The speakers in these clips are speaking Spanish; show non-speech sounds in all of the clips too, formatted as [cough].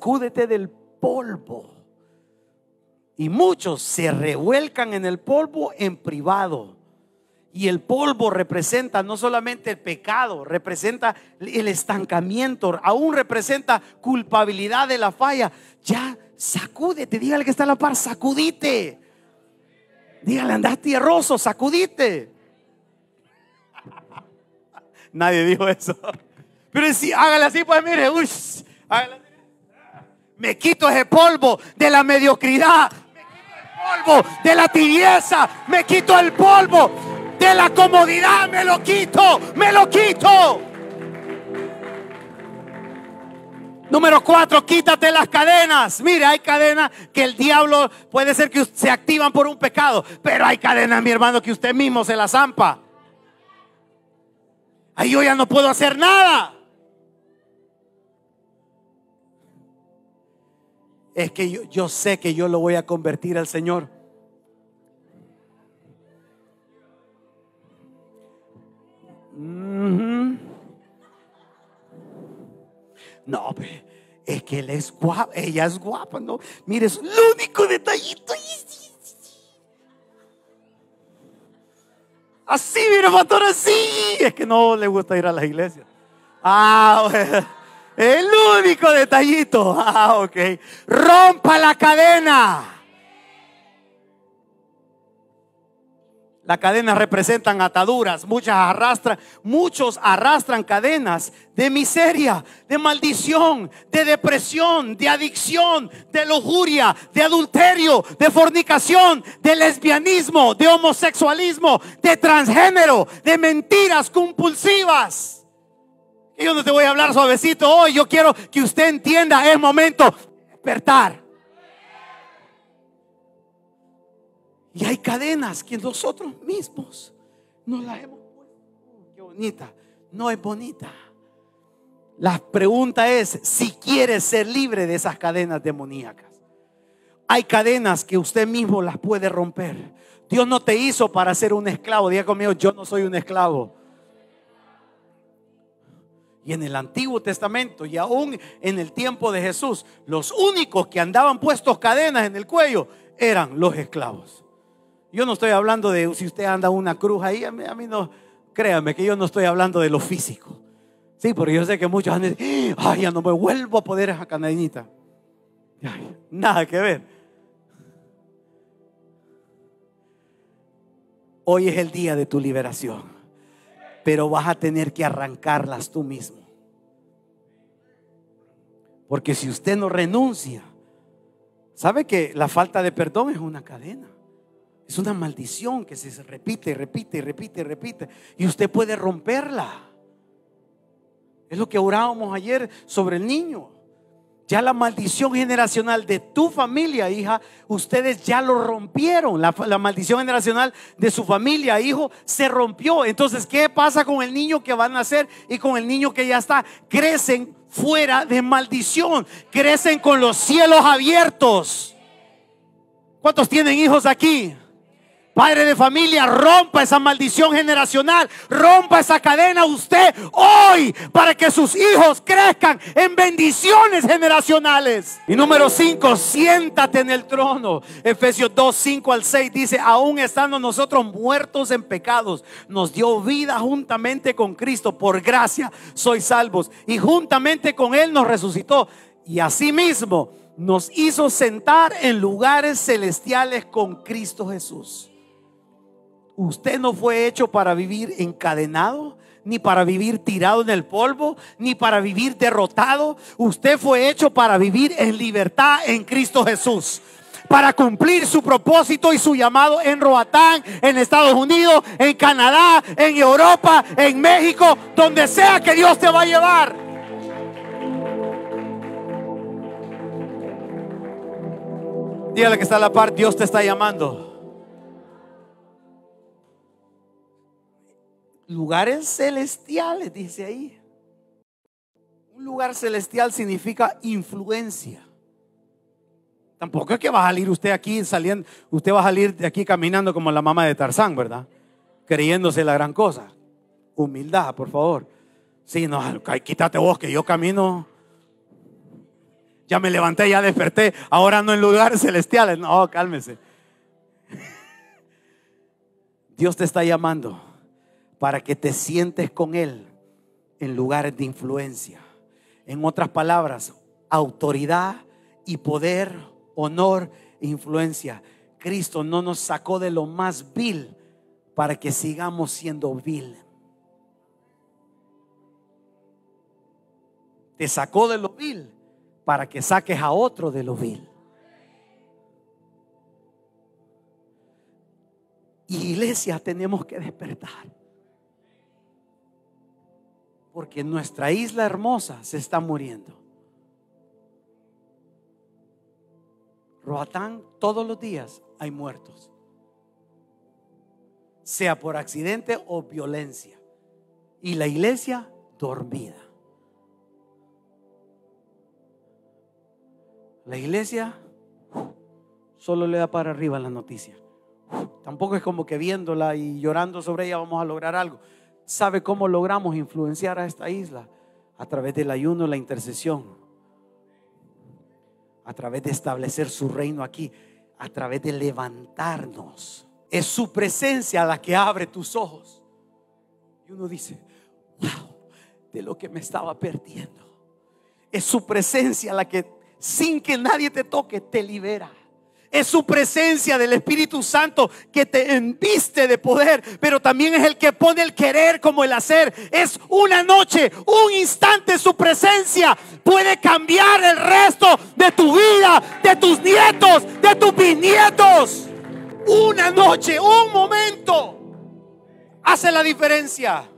sacúdete del polvo. Y muchos se revuelcan en el polvo en privado. Y el polvo representa no solamente el pecado, representa el estancamiento, aún representa culpabilidad de la falla. Ya sacúdete, dígale que está a la par, sacudite. Dígale, anda tierroso, sacudite. [laughs] Nadie dijo eso. Pero si hágale así, pues mire, uy, me quito ese polvo de la mediocridad, me quito el polvo de la tibieza, me quito el polvo de la comodidad, me lo quito, me lo quito. Número cuatro, quítate las cadenas. Mire, hay cadenas que el diablo puede ser que se activan por un pecado, pero hay cadenas, mi hermano, que usted mismo se las zampa. Ahí yo ya no puedo hacer nada. Es que yo, sé que yo lo voy a convertir al Señor. No, es que él es guapa, ella es guapa, ¿no? Mire, es el único detallito. Así, mire, pastor, así. Es que no le gusta ir a las iglesias. Ah, [laughs] bueno. El único detallito. [laughs] Ah, ok. Rompa la cadena. Las cadenas representan ataduras, muchas arrastran, muchos arrastran cadenas de miseria, de maldición, de depresión, de adicción, de lujuria, de adulterio, de fornicación, de lesbianismo, de homosexualismo, de transgénero, de mentiras compulsivas. Yo no te voy a hablar suavecito hoy, yo quiero que usted entienda, es momento de despertar. Y hay cadenas que nosotros mismos no las hemos puesto. Qué bonita. No es bonita. La pregunta es si quiere ser libre de esas cadenas demoníacas. Hay cadenas que usted mismo las puede romper. Dios no te hizo para ser un esclavo. Diga conmigo, yo no soy un esclavo. Y en el Antiguo Testamento y aún en el tiempo de Jesús, los únicos que andaban puestos cadenas en el cuello eran los esclavos. Yo no estoy hablando de si usted anda una cruz ahí, a mí, no, créame que yo no estoy hablando de lo físico. Sí, porque yo sé que muchos han dicho, ay, ya no me vuelvo a poder esa cadenita. nada que ver. Hoy es el día de tu liberación, pero vas a tener que arrancarlas tú mismo. Porque si usted no renuncia, sabe que la falta de perdón es una cadena. Es una maldición que se repite, repite, repite, repite. Y usted puede romperla. Es lo que orábamos ayer sobre el niño. Ya la maldición generacional de tu familia, hija, ustedes ya lo rompieron. La, la, maldición generacional de su familia, hijo, se rompió. Entonces, ¿qué pasa con el niño que va a nacer y con el niño que ya está? Crecen fuera de maldición. Crecen con los cielos abiertos. ¿Cuántos tienen hijos aquí? Padre de familia, rompa esa maldición generacional, rompa esa cadena usted hoy para que sus hijos crezcan en bendiciones generacionales. Y número 5, siéntate en el trono. Efesios 2, 5 al 6 dice, aún estando nosotros muertos en pecados, nos dio vida juntamente con Cristo. Por gracia sois salvos. Y juntamente con Él nos resucitó. Y asimismo nos hizo sentar en lugares celestiales con Cristo Jesús. Usted no fue hecho para vivir encadenado, ni para vivir tirado en el polvo, ni para vivir derrotado. Usted fue hecho para vivir en libertad en Cristo Jesús. Para cumplir su propósito y su llamado en Roatán, en Estados Unidos, en Canadá, en Europa, en México, donde sea que Dios te va a llevar. Dígale que está a la par, Dios te está llamando. Lugares celestiales, dice ahí. Un lugar celestial significa influencia. Tampoco es que va a salir usted aquí saliendo, usted va a salir de aquí caminando como la mamá de Tarzán, ¿verdad? Creyéndose la gran cosa. Humildad, por favor. Sí, no, quítate vos que yo camino. Ya me levanté, ya desperté. Ahora no en lugares celestiales. No, cálmese. [laughs] Dios te está llamando para que te sientes con Él en lugares de influencia. En otras palabras, autoridad y poder, honor e influencia. Cristo no nos sacó de lo más vil para que sigamos siendo vil. Te sacó de lo vil para que saques a otro de lo vil. iglesia tenemos que despertar. Porque nuestra isla hermosa se está muriendo. Roatán, todos los días hay muertos. Sea por accidente o violencia. Y la iglesia dormida. La iglesia solo le da para arriba la noticia. Tampoco es como que viéndola y llorando sobre ella vamos a lograr algo. ¿Sabe cómo logramos influenciar a esta isla? A través del ayuno, la intercesión. A través de establecer su reino aquí. A través de levantarnos. Es su presencia la que abre tus ojos. Y uno dice, wow, de lo que me estaba perdiendo. Es su presencia la que sin que nadie te toque te libera. Es su presencia del Espíritu Santo que te enviste de poder, pero también es el que pone el querer como el hacer. Es una noche, un instante su presencia puede cambiar el resto de tu vida, de tus nietos, de tus bisnietos. Una noche, un momento hace la diferencia.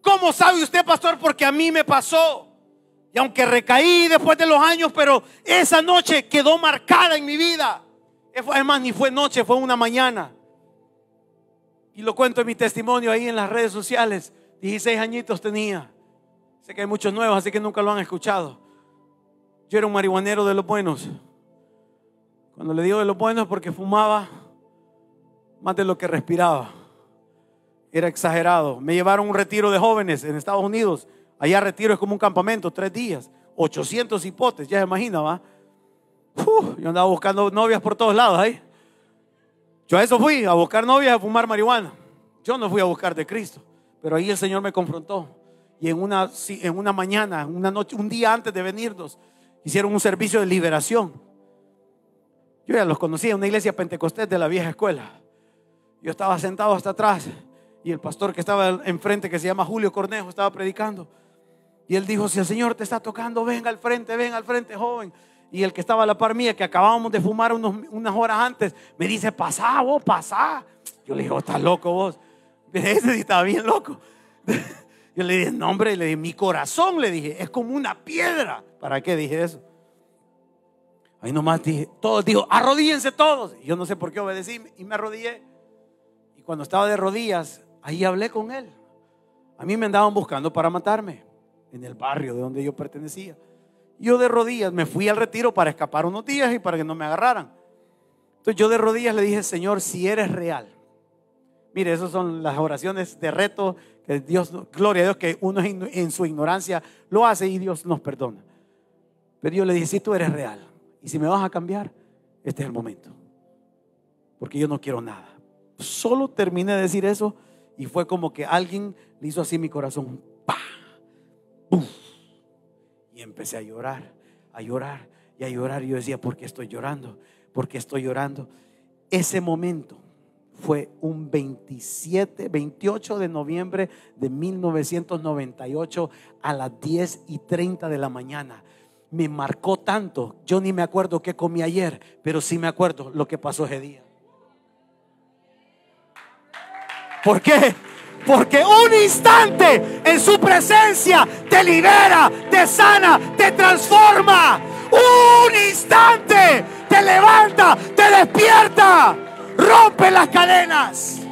¿Cómo sabe usted, pastor? Porque a mí me pasó. Y aunque recaí después de los años, pero esa noche quedó marcada en mi vida. Es más, ni fue noche, fue una mañana. Y lo cuento en mi testimonio ahí en las redes sociales. 16 añitos tenía. Sé que hay muchos nuevos, así que nunca lo han escuchado. Yo era un marihuanero de los buenos. Cuando le digo de los buenos porque fumaba más de lo que respiraba. Era exagerado. Me llevaron a un retiro de jóvenes en Estados Unidos Allá retiro es como un campamento, tres días, 800 hipotes, ya se imagina, ¿va? yo andaba buscando novias por todos lados ahí. Yo a eso fui, a buscar novias, a fumar marihuana. Yo no fui a buscar de Cristo, pero ahí el Señor me confrontó. Y en una, en una mañana, una noche, un día antes de venirnos, hicieron un servicio de liberación. Yo ya los conocía, en una iglesia pentecostés de la vieja escuela. Yo estaba sentado hasta atrás y el pastor que estaba enfrente, que se llama Julio Cornejo, estaba predicando. Y él dijo, si el Señor te está tocando, venga al frente, venga al frente, joven. Y el que estaba a la par mía, que acabábamos de fumar unas horas antes, me dice, pasá vos, pasá. Yo le digo, estás loco vos. [laughs] Ese estaba bien loco. [laughs] Yo le dije, no hombre, le dije, mi corazón, le dije, es como una piedra. ¿Para qué dije eso? Ahí nomás dije, todos dijo, arrodíense todos. Yo no sé por qué obedecí y me arrodillé. Y cuando estaba de rodillas, ahí hablé con él. A mí me andaban buscando para matarme en el barrio de donde yo pertenecía. Yo de rodillas me fui al retiro para escapar unos días y para que no me agarraran. Entonces yo de rodillas le dije, Señor, si eres real. Mire, esas son las oraciones de reto que Dios, gloria a Dios, que uno en su ignorancia lo hace y Dios nos perdona. Pero yo le dije, si tú eres real y si me vas a cambiar, este es el momento. Porque yo no quiero nada. Solo terminé de decir eso y fue como que alguien le hizo así mi corazón. Y empecé a llorar, a llorar y a llorar. Yo decía, ¿por qué estoy llorando? ¿Por qué estoy llorando? Ese momento fue un 27, 28 de noviembre de 1998 a las 10 y 30 de la mañana. Me marcó tanto, yo ni me acuerdo qué comí ayer, pero sí me acuerdo lo que pasó ese día. ¿Por qué? Porque un instante en su presencia te libera, te sana, te transforma. Un instante te levanta, te despierta, rompe las cadenas.